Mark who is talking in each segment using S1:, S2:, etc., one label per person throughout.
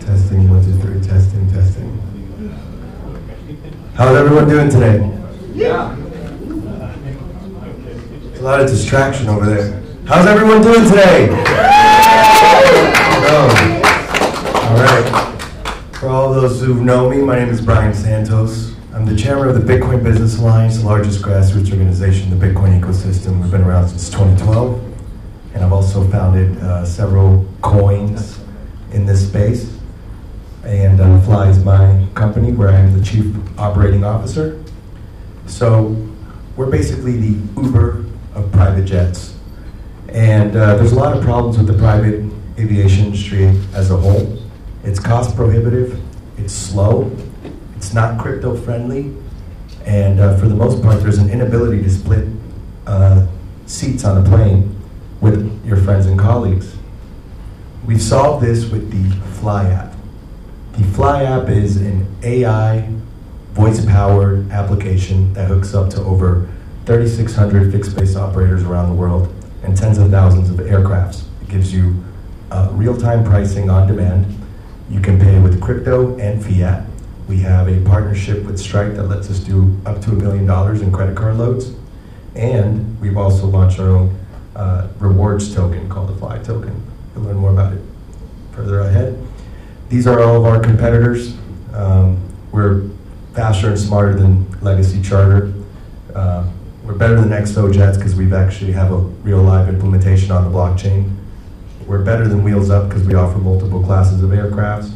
S1: Testing, one, two, three, testing, testing. How's everyone doing today?
S2: Yeah.
S1: There's a lot of distraction over there. How's everyone doing today? Oh. All right. For all those who know me, my name is Brian Santos. I'm the chairman of the Bitcoin Business Alliance, the largest grassroots organization in the Bitcoin ecosystem. We've been around since 2012, and I've also founded uh, several coins in this space. And uh, Fly is my company where I am the chief operating officer. So we're basically the Uber of private jets. And uh, there's a lot of problems with the private aviation industry as a whole. It's cost prohibitive, it's slow, it's not crypto friendly, and uh, for the most part, there's an inability to split uh, seats on a plane with your friends and colleagues. We've solved this with the Fly app. The Fly app is an AI voice powered application that hooks up to over 3,600 fixed base operators around the world and tens of thousands of aircrafts. It gives you uh, real time pricing on demand. You can pay with crypto and fiat. We have a partnership with Stripe that lets us do up to a million dollars in credit card loads. And we've also launched our own uh, rewards token called the Fly token. You'll learn more about it further ahead. These are all of our competitors. Um, we're faster and smarter than Legacy Charter. Uh, we're better than XOJets because we've actually have a real live implementation on the blockchain. We're better than Wheels Up because we offer multiple classes of aircrafts.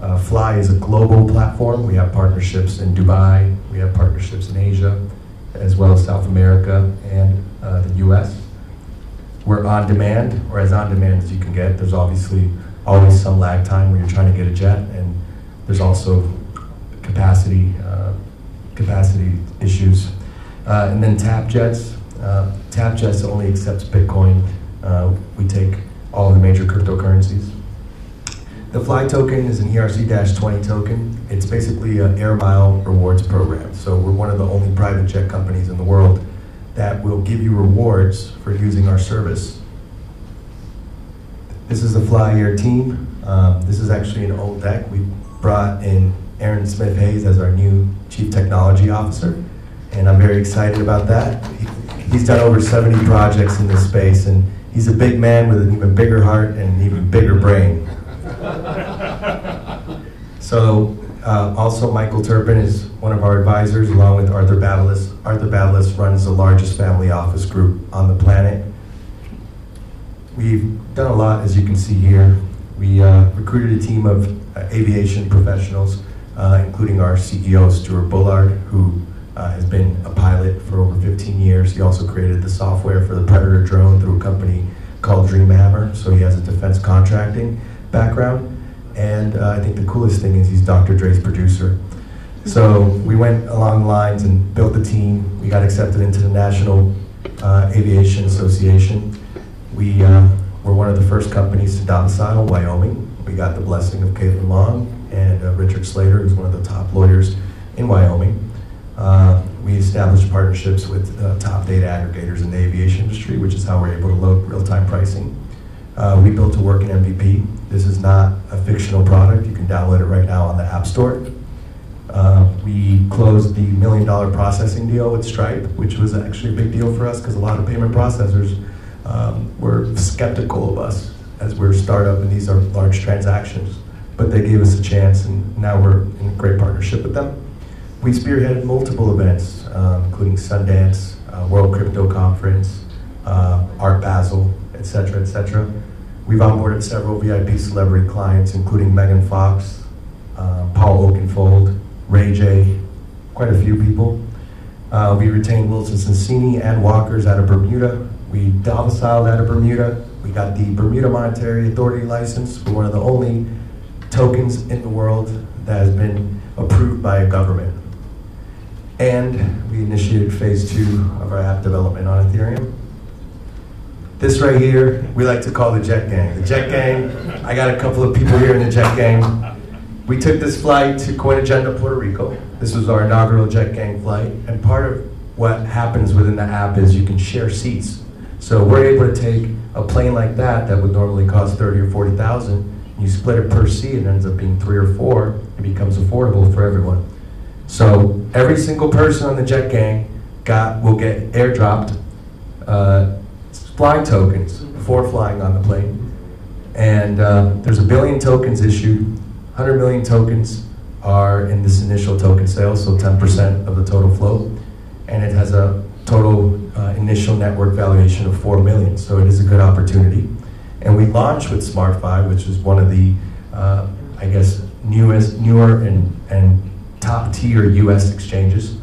S1: Uh, Fly is a global platform. We have partnerships in Dubai, we have partnerships in Asia, as well as South America and uh, the US. We're on demand, or as on demand as you can get. There's obviously always some lag time when you're trying to get a jet, and there's also capacity uh, capacity issues. Uh, and then TapJets. Uh, TapJets only accepts Bitcoin. Uh, we take all the major cryptocurrencies. The Fly token is an ERC-20 token. It's basically an air mile rewards program. So we're one of the only private jet companies in the world that will give you rewards for using our service. This is the Fly Air team. Um, this is actually an old deck. We brought in Aaron Smith Hayes as our new Chief Technology Officer, and I'm very excited about that. He, he's done over 70 projects in this space, and he's a big man with an even bigger heart and an even bigger brain. so, uh, also Michael Terpin is one of our advisors, along with Arthur Batalis. Arthur Batalis runs the largest family office group on the planet. We've done a lot, as you can see here. We uh, recruited a team of uh, aviation professionals, uh, including our CEO, Stuart Bullard, who uh, has been a pilot for over 15 years. He also created the software for the Predator drone through a company called Dreamhammer, so he has a defense contracting background. And uh, I think the coolest thing is he's Dr. Dre's producer. So we went along the lines and built the team. We got accepted into the National uh, Aviation Association. We uh, were one of the first companies to domicile in Wyoming. We got the blessing of Caitlin Long and uh, Richard Slater, who's one of the top lawyers in Wyoming. Uh, we established partnerships with uh, top data aggregators in the aviation industry, which is how we're able to load real-time pricing. Uh, we built a working MVP. This is not a fictional product. You can download it right now on the App Store. Uh, we closed the million dollar processing deal with Stripe, which was actually a big deal for us because a lot of payment processors um, were skeptical of us as we're a startup and these are large transactions. But they gave us a chance and now we're in great partnership with them. We spearheaded multiple events, um, including Sundance, uh, World Crypto Conference, uh, Art Basel, et cetera, et cetera. We've onboarded several VIP celebrity clients, including Megan Fox, uh, Paul Oakenfold, Ray J, quite a few people. Uh, we retained Wilson Sonsini and Walkers out of Bermuda. We domiciled out of Bermuda. We got the Bermuda Monetary Authority license. We're one of the only tokens in the world that has been approved by a government. And we initiated phase two of our app development on Ethereum. This right here, we like to call the Jet Gang. The Jet Gang, I got a couple of people here in the Jet Gang. We took this flight to CoinAgenda, Puerto Rico. This was our inaugural Jet Gang flight. And part of what happens within the app is you can share seats. So we're able to take a plane like that that would normally cost thirty or forty thousand, you split it per seat, it ends up being three or four. It becomes affordable for everyone. So every single person on the jet gang got will get airdropped uh, flying tokens before flying on the plane, and uh, there's a billion tokens issued. 100 million tokens are in this initial token sale, so 10% of the total float, and it has a total uh, initial network valuation of 4 million, so it is a good opportunity. And we launched with SmartFi, which is one of the, uh, I guess, newest, newer and, and top tier US exchanges,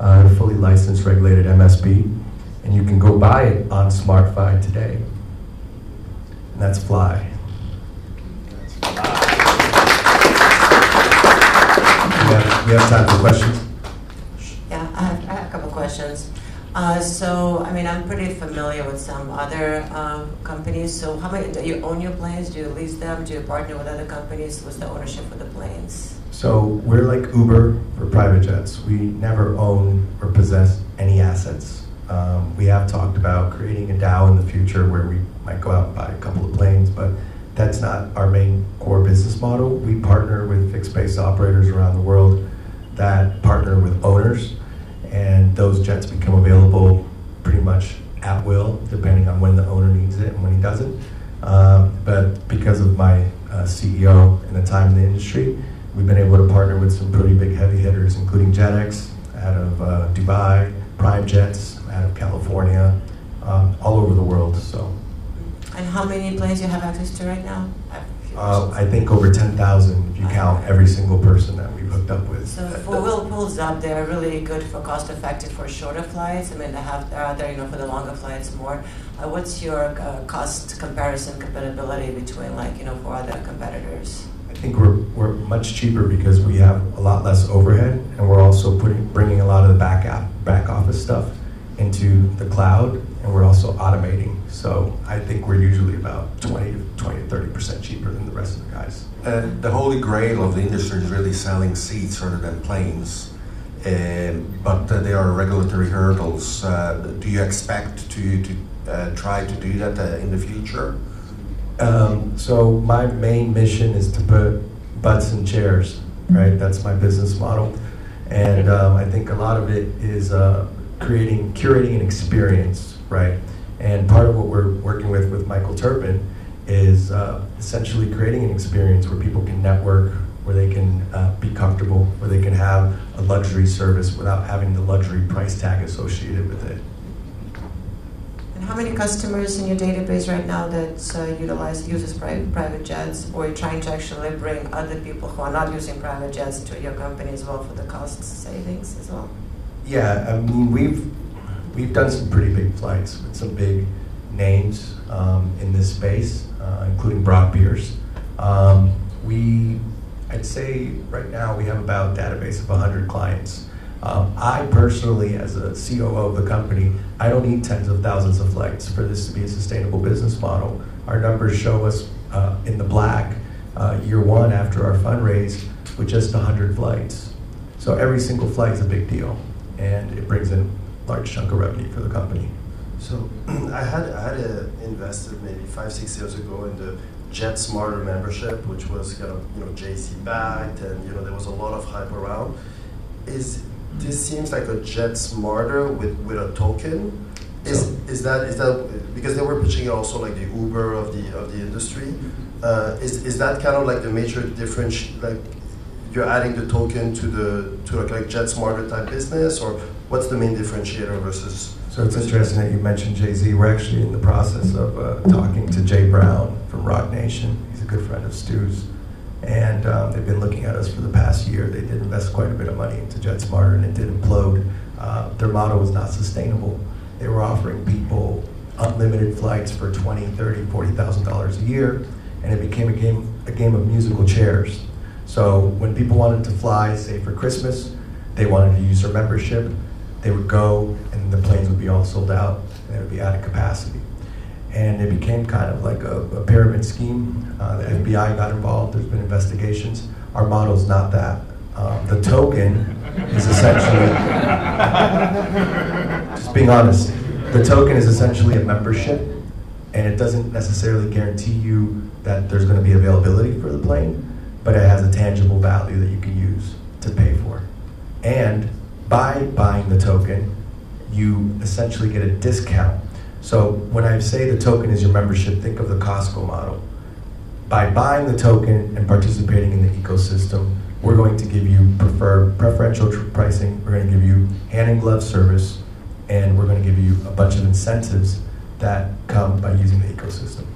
S1: uh, fully licensed, regulated MSB, and you can go buy it on SmartFi today. And that's Fly. We have, we have time for questions.
S2: Yeah, I have, I have a couple questions. Uh, so, I mean, I'm pretty familiar with some other uh, companies. So, how many do you own your planes? Do you lease them? Do you partner with other companies? What's the ownership of the planes?
S1: So we're like Uber for private jets. We never own or possess any assets. Um, we have talked about creating a DAO in the future where we might go out and buy a couple of planes, but that's not our main core business model. We partner with fixed base operators around the world that partner with owners, and those jets become available pretty much at will, depending on when the owner needs it and when he doesn't. Um, but because of my uh, CEO and the time in the industry, we've been able to partner with some pretty big heavy hitters, including JetX out of uh, Dubai, Prime Jets out of California, um, all over the world. So.
S2: And how many planes you have access to right now?
S1: Uh, I think over 10,000 if you count every single person that we've hooked up with.
S2: So for wheel pools up, they're really good for cost effective for shorter flights. I mean, they have they're out there, you know, for the longer flights more. Uh, what's your uh, cost comparison compatibility between like you know for other competitors?
S1: I think we're, we're much cheaper because we have a lot less overhead, and we're also putting bringing a lot of the back app, back office stuff into the cloud, and we're also automating. So I think we're usually about 20 to 20 to 30 percent cheaper than the rest of the guys.
S3: Uh, the holy grail of the industry is really selling seats rather than planes. Uh, but uh, there are regulatory hurdles. Uh, do you expect to, to uh, try to do that uh, in the future?
S1: Um, so my main mission is to put butts in chairs, right? That's my business model, and um, I think a lot of it is uh, creating, curating an experience, right? And part of what we're working with with Michael Terpin is uh, essentially creating an experience where people can network, where they can uh, be comfortable, where they can have a luxury service without having the luxury price tag associated with it.
S2: And how many customers in your database right now that uh, utilize uses private, private jets, or you're trying to actually bring other people who are not using private jets to your company as well for the cost savings as well?
S1: Yeah, I mean we've we've done some pretty big flights with some big names um, in this space, uh, including Brock Pierce. Um, we, I'd say right now we have about a database of 100 clients. Um, I personally, as a COO of the company, I don't need tens of thousands of flights for this to be a sustainable business model. Our numbers show us uh, in the black uh, year one after our fundraise with just 100 flights. So every single flight is a big deal, and it brings in large chunk of revenue for the company.
S4: So I had I had invested maybe five six years ago in the JetSmarter membership, which was kind of you know Jay Z backed, and you know there was a lot of hype around. Is this seems like a JetSmarter with, with a token? Is, is that is that because they were pitching it also like the Uber of the of the industry? Uh, is is that kind of like the major difference? Like you're adding the token to the to like, like JetSmarter type business, or what's the main differentiator versus?
S1: So it's interesting that you mentioned Jay Z. We're actually in the process of uh, talking to Jay Brown from Roc Nation. He's a good friend of Stu's. And um, they've been looking at us for the past year. They did invest quite a bit of money into JetSmarter and it did implode. Uh, their model was not sustainable. They were offering people unlimited flights for 20, 30, 40,000 dollars a year, and it became a game, a game of musical chairs. So when people wanted to fly, say for Christmas, they wanted to use their membership, they would go and the planes would be all sold out and they would be out of capacity. And it became kind of like a, a pyramid scheme. Uh, the FBI got involved, there's been investigations. Our model's not that. Um, the token is essentially, just being honest, the token is essentially a membership and it doesn't necessarily guarantee you that there's going to be availability for the plane, but it has a tangible value that you can use to pay for. And by buying the token, you essentially get a discount. So when I say the token is your membership, think of the Costco model. By buying the token and participating in the ecosystem, we're going to give you prefer preferential pricing. We're going to give you hand and glove service, and we're going to give you a bunch of incentives that come by using the ecosystem.